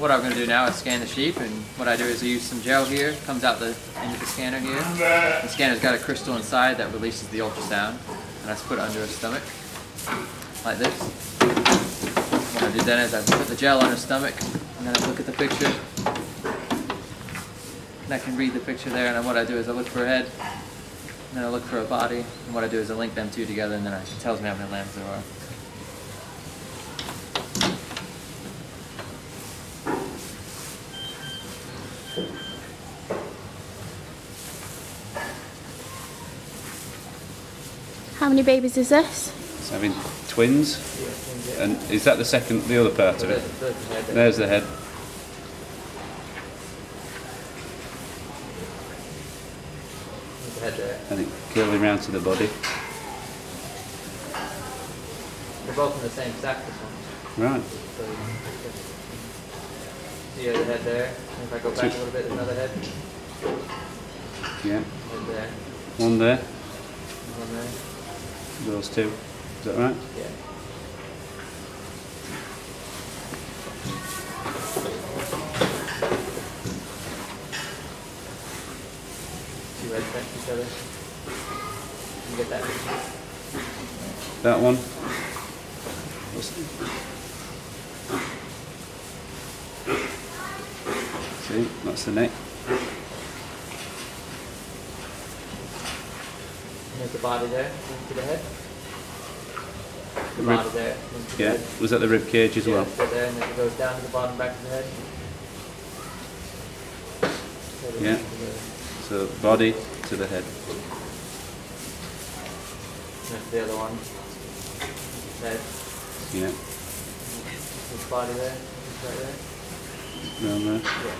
what I'm going to do now is scan the sheep, and what I do is I use some gel here, comes out the into the scanner here. The scanner's got a crystal inside that releases the ultrasound, and I just put it under her stomach, like this. What I do then is I put the gel on her stomach, and then I look at the picture, and I can read the picture there, and then what I do is I look for her head, and then I look for her body, and what I do is I link them two together, and then it tells me how many lambs there are. How many babies is this? It's having twins. And is that the second, the other part of it? There's the head there. There's the head. There's the head there. And it curling round to the body. They're both in the same sack, this one. Right. So you see the head there. And if I go back a little bit, another head. Yeah. Head there. One there. One there. Those two. Is that right? Yeah. Two next to each other. You get that? That one. See, that's the neck. There's the body there, linked to the head. The Rib- body there, the Yeah. head. Was that the rib cage as Yeah, well? so there, and then it goes down to the bottom, back to the head. So Yeah. So body to the head. That's the other one. Head. Yeah. This body there, right there. Round there. Yeah.